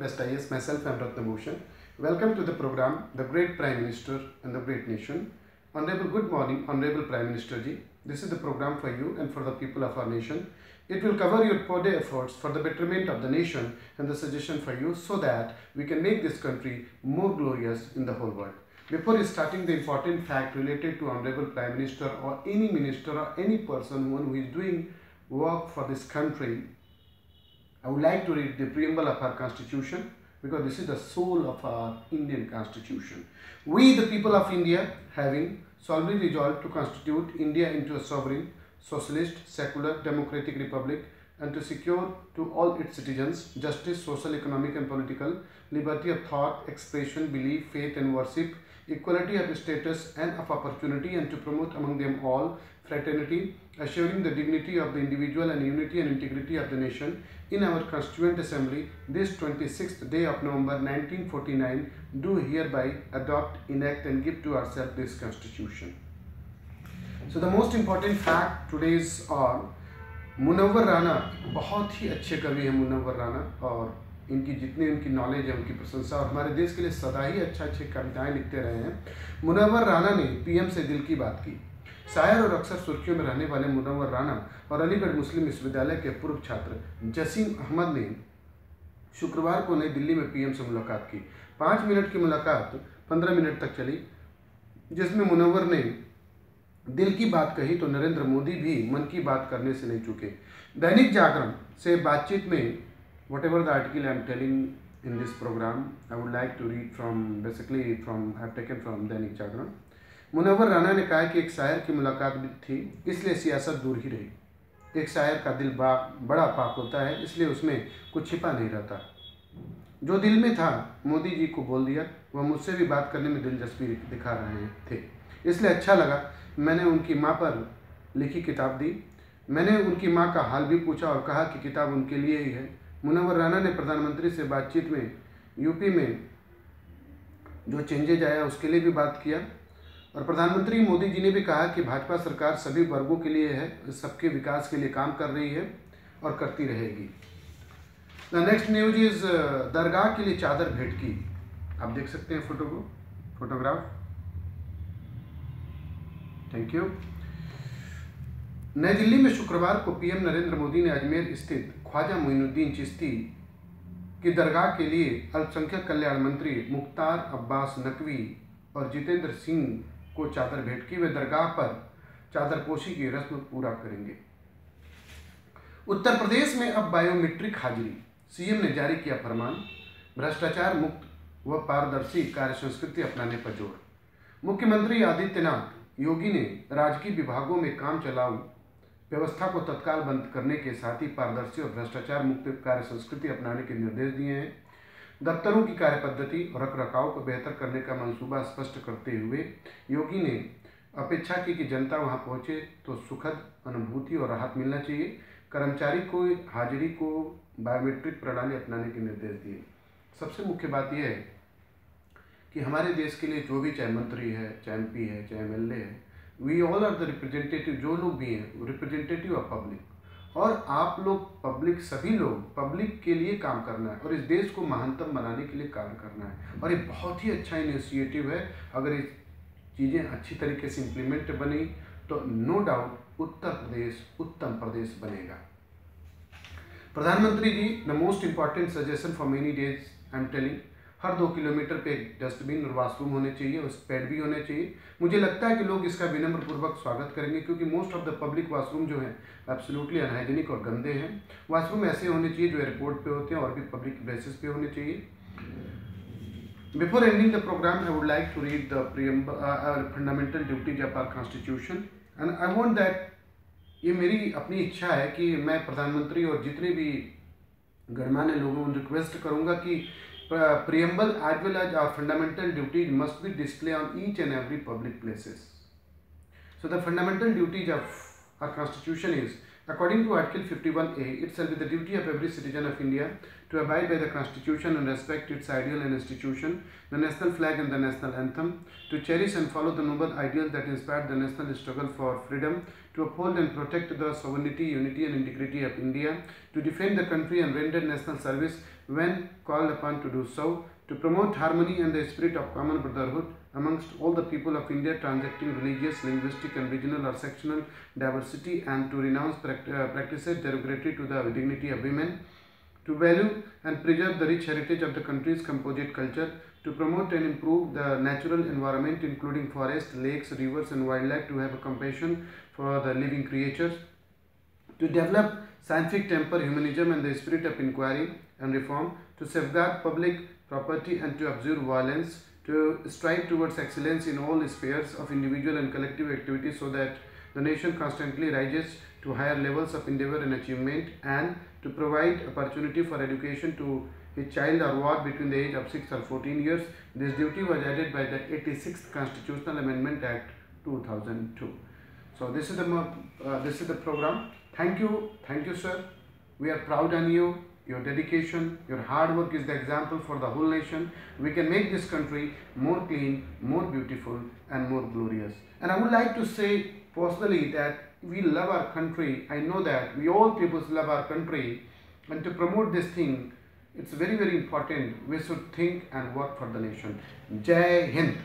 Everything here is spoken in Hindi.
Best IS, myself, I am Ratna Bhushan. Welcome to the program, The Great Prime Minister and the Great Nation. Honorable, good morning, Honorable Prime Minister Ji. This is the program for you and for the people of our nation. It will cover your per day efforts for the betterment of the nation and the suggestion for you so that we can make this country more glorious in the whole world. Before starting the important fact related to Honorable Prime Minister or any minister or any person who is doing work for this country, I would like to read the preamble of our constitution because this is the soul of our Indian constitution. We, the people of India, having solemnly resolved to constitute India into a sovereign, socialist, secular, democratic republic and to secure to all its citizens justice, social, economic and political, liberty of thought, expression, belief, faith and worship, equality of status and of opportunity and to promote among them all fraternity, assuring the dignity of the individual and unity and integrity of the nation in our Constituent Assembly this 26th day of November 1949 do hereby adopt, enact and give to ourselves this Constitution. So the most important fact today's are Munawwar Rana बहुत ही अच्छे कवि हैं मुनव्वर राना और इनकी जितनी उनकी नॉलेज है, उनकी प्रशंसा और हमारे देश के लिए सदा ही अच्छा अच्छे कविताएँ लिखते रहे हैं। मुनव्वर राना ने पीएम से दिल की बात की। शायर और अक्सर सुर्खियों में रहने वाले मुनव्वर राना और अलीगढ़ मुस्लिम विश्वविद्यालय के पूर्व छात्र जसीम अहमद ने शुक्रवार को नई दिल्ली में पीएम से मुलाकात की। पाँच मिनट की मुलाकात पंद्रह मिनट तक चली, जिसमें मुनव्वर ने दिल की बात कही तो नरेंद्र मोदी भी मन की बात करने से नहीं चुके। दैनिक जागरण से बातचीत में whatever the article I am telling in this program I would like to read from basically from I taken from Dainik Jagran. Munawwar Rana ने कहा कि एक शायर की मुलाकात भी थी, इसलिए सियासत दूर ही रही। एक शायर का दिल बा, बड़ा पाक होता है, इसलिए उसमें कुछ छिपा नहीं रहता। जो दिल में था, मोदी जी को बोल दिया, वह मुझसे भी बात करने में दिलचस्पी दिखा रहे थे। इसलिए अच्छा लगा मैंने उनकी माँ पर लिखी किताब दी। मैंने उनकी माँ का हाल भी पूछा और कहा कि किताब उनके लिए ही है। मुनव्वर राना ने प्रधानमंत्री से बातचीत में यूपी में जो चेंजेज आया, उसके लिए भी बात किया और प्रधानमंत्री मोदी जी ने भी कहा कि भाजपा सरकार सभी वर्गों के लिए है, सबके विकास के लिए काम कर रही है और करती रहेगी। द नेक्स्ट न्यूज़ इज़ दरगाह के लिए चादर भेंट की। आप देख सकते हैं फ़ोटो को, फोटोग्राफ। थैंक यू नई दिल्ली में शुक्रवार को पीएम नरेंद्र मोदी ने अजमेर स्थित ख्वाजा मोइनुद्दीन चिश्ती की दरगाह के लिए अल्पसंख्यक कल्याण मंत्री मुख्तार अब्बास नकवी और जितेंद्र सिंह को चादर भेंट की। वे दरगाह पर चादरपोशी की रस्म पूरा करेंगे। उत्तर प्रदेश में अब बायोमेट्रिक हाजिरी। सीएम ने जारी किया फरमान, भ्रष्टाचार मुक्त व पारदर्शी कार्य संस्कृति अपनाने पर ज़ोर। मुख्यमंत्री आदित्यनाथ योगी ने राजकीय विभागों में काम चलाऊ व्यवस्था को तत्काल बंद करने के साथ ही पारदर्शी और भ्रष्टाचार मुक्त कार्य संस्कृति अपनाने के निर्देश दिए हैं। दफ्तरों की कार्य पद्धति और रख रखाव को बेहतर करने का मंसूबा स्पष्ट करते हुए योगी ने अपेक्षा की कि जनता वहाँ पहुँचे तो सुखद अनुभूति और राहत मिलना चाहिए। कर्मचारी को, हाजिरी को, बायोमेट्रिक प्रणाली अपनाने के निर्देश दिए। सबसे मुख्य बात यह है कि हमारे देश के लिए जो भी चाहे मंत्री है, चाहे एम पी है, चाहे एम एल ए है we all are the representative जो लोग भी हैं रिप्रेजेंटेटिव ऑफ़ पब्लिक और आप लोग पब्लिक सभी लोग पब्लिक के लिए काम करना है और इस देश को महानतम बनाने के लिए काम करना है। और ये बहुत ही अच्छा इनिशिएटिव है। अगर ये चीज़ें अच्छी तरीके से इम्प्लीमेंट बनी तो नो डाउट उत्तर प्रदेश, उत्तम प्रदेश बनेगा। प्रधानमंत्री जी the most important suggestion for many days I am telling हर दो किलोमीटर पे एक डस्टबिन और वाशरूम होने चाहिए और पैड भी होने चाहिए। मुझे लगता है कि लोग इसका विनम्र पूर्वक स्वागत करेंगे क्योंकि most of the public washroom जो है एब्सोल्युटली अनहाइजीनिक और गंदे हैं। वाशरूम ऐसे होने चाहिए जो एयरपोर्ट पे होते हैं और भी पब्लिक प्लेसेस पे होने चाहिए। Before ending the program I would like to read the fundamental duties of our constitution and I want that ये मेरी अपनी इच्छा है कि मैं प्रधानमंत्री और जितने भी गणमान्य लोगों को रिक्वेस्ट करूँगा कि preamble as well as our fundamental duties must be displayed on each and every public places. So the fundamental duties of our constitution is according to article 51a it shall be the duty of every citizen of India to abide by the Constitution and respect its ideal and institution, the national flag and the national anthem, to cherish and follow the noble ideals that inspired the national struggle for freedom, to uphold and protect the sovereignty, unity and integrity of India, to defend the country and render national service when called upon to do so, to promote harmony and the spirit of common brotherhood amongst all the people of India transacting religious, linguistic and regional or sectional diversity and to renounce uh, practices derogatory to the dignity of women, to value and preserve the rich heritage of the country's composite culture, to promote and improve the natural environment including forests, lakes, rivers and wildlife, to have a compassion for the living creatures, to develop scientific temper, humanism and the spirit of inquiry and reform, to safeguard public property and to observe violence, to strive towards excellence in all spheres of individual and collective activity so that the nation constantly rises to higher levels of endeavor and achievement and to provide opportunity for education to a child or ward between the age of 6 or 14 years. This duty was added by the 86th Constitutional Amendment Act 2002. So this is the uh, this is the program. Thank you, thank you, sir. We are proud on you. Your dedication, your hard work is the example for the whole nation. We can make this country more clean, more beautiful, and more glorious. And I would like to say personally that we love our country. I know that we all people love our country. And to promote this thing, it's very, very important. We should think and work for the nation. Jai Hind.